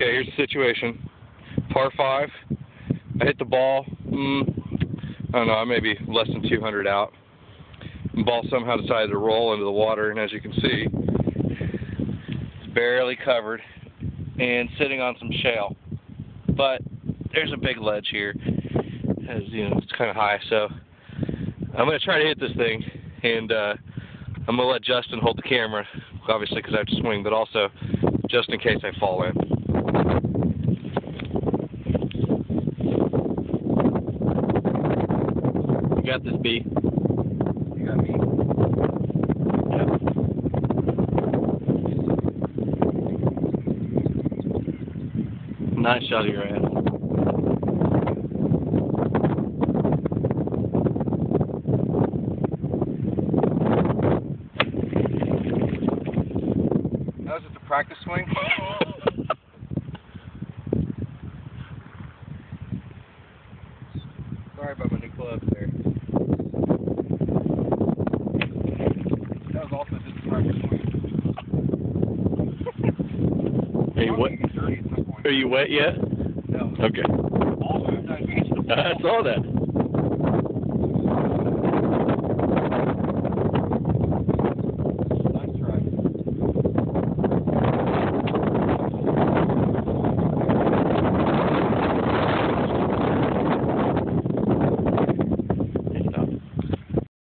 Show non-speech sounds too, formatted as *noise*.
Okay, here's the situation. Par 5. I hit the ball, mm, I don't know, I'm maybe less than 200 out. The ball somehow decided to roll into the water, and as you can see, it's barely covered and sitting on some shale. But there's a big ledge here. As you know, it's kind of high, so I'm going to try to hit this thing, and uh, I'm going to let Justin hold the camera, obviously because I have to swing, but also just in case I fall in. You got this, B. You got me. Nice shot of your ass. That was at the practice swing. *laughs* Sorry about my new gloves there. That was also just a practice swing. Are you wet? Probably get dirty at some point. Are you wet yet? No. Okay. *laughs* I saw that.